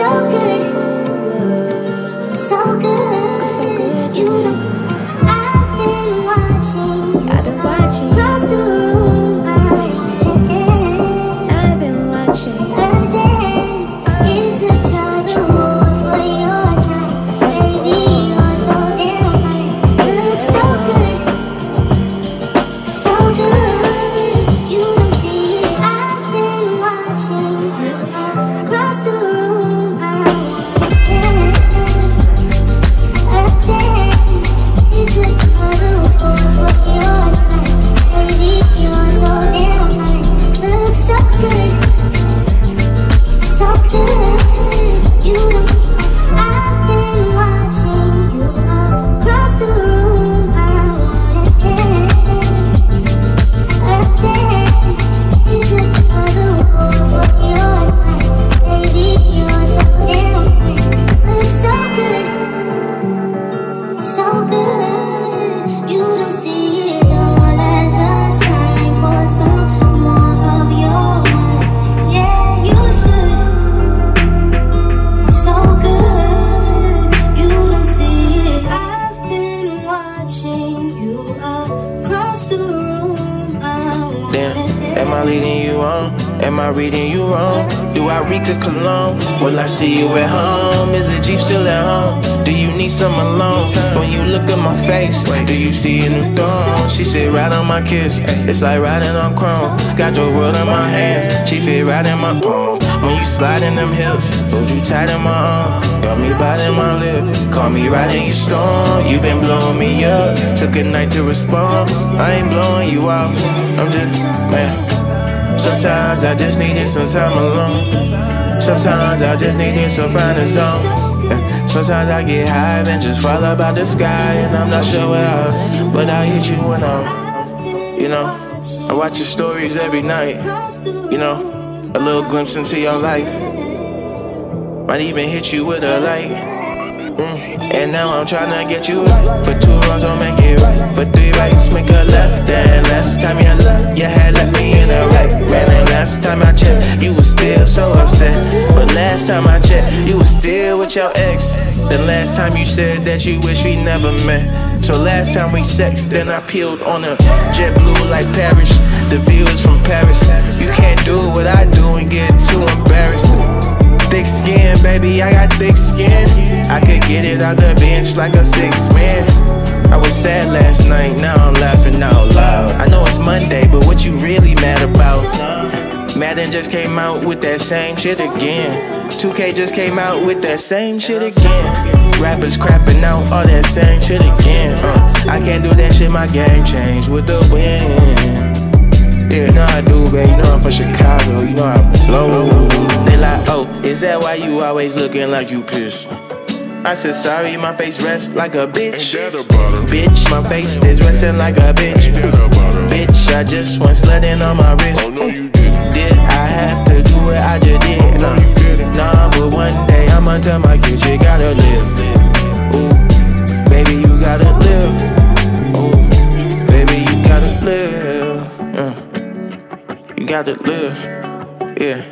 so good. Damn, am I leading you on? Am I reading you wrong? Do I read the cologne? Will I see you at home? Is the Jeep still at home? Do you need some alone? When you look at my face, do you see a new dawn? She said, right on my kiss. It's like riding on chrome. Got the world in my hands. She fit right in my palm. You slide in them hills, hold you tight in my arm. Got me biting my lip. Call me in your storm. You been blowing me up. Took a night to respond. I ain't blowing you off. I'm just, man. Sometimes I just needed some time alone. Sometimes I just needed some finding zone. Sometimes I get high and just fall up out the sky, and I'm not sure where I, but I hit you when I'm, you know. I watch your stories every night, you know. A little glimpse into your life. Might even hit you with a light. Mm. And now I'm trying to get you right. But two wrongs don't make it right. But three rights make a left. And last time you left, you had left me in a right. Man, and last time I checked, you was still so upset. But last time I checked, you was still with your ex. The last time you said that you wish we never met. So last time we sexed, then I peeled on a jet blue like Paris. The view is from Paris. You can't do what I do and get too embarrassed. Thick skin, baby, I got thick skin. I could get it on the bench like a six man. I was sad last night, now I'm laughing out loud. I know it's Monday, but what you really mad about? Madden just came out with that same shit again. 2K just came out with that same shit again. Rappers crapping out all that same shit again. I can't do that shit, my game changed with the wind. Yeah, you know I do, babe. You know I'm from Chicago. You know I blow. They like, oh, is that why you always looking like you pissed? I said sorry, my face rests like a bitch. Bitch, my face is resting like a bitch. Bitch, I just went sledding on my wrist. Gotta live. Yeah.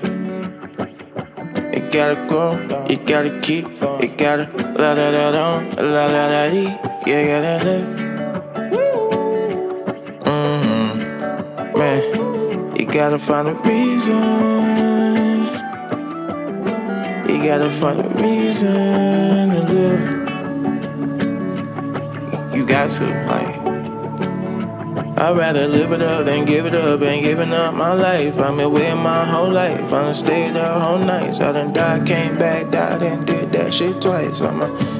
It gotta grow, it gotta keep, it gotta la la la la la la la dee. Yeah, gotta live. Mm-hmm. Man, you gotta find a reason. You gotta find a reason to live. You got to, like. I'd rather live it up than give it up. Ain't giving up my life. I'm away my whole life. I done stayed there whole nights. I done died, came back, died, and did that shit twice. I'm a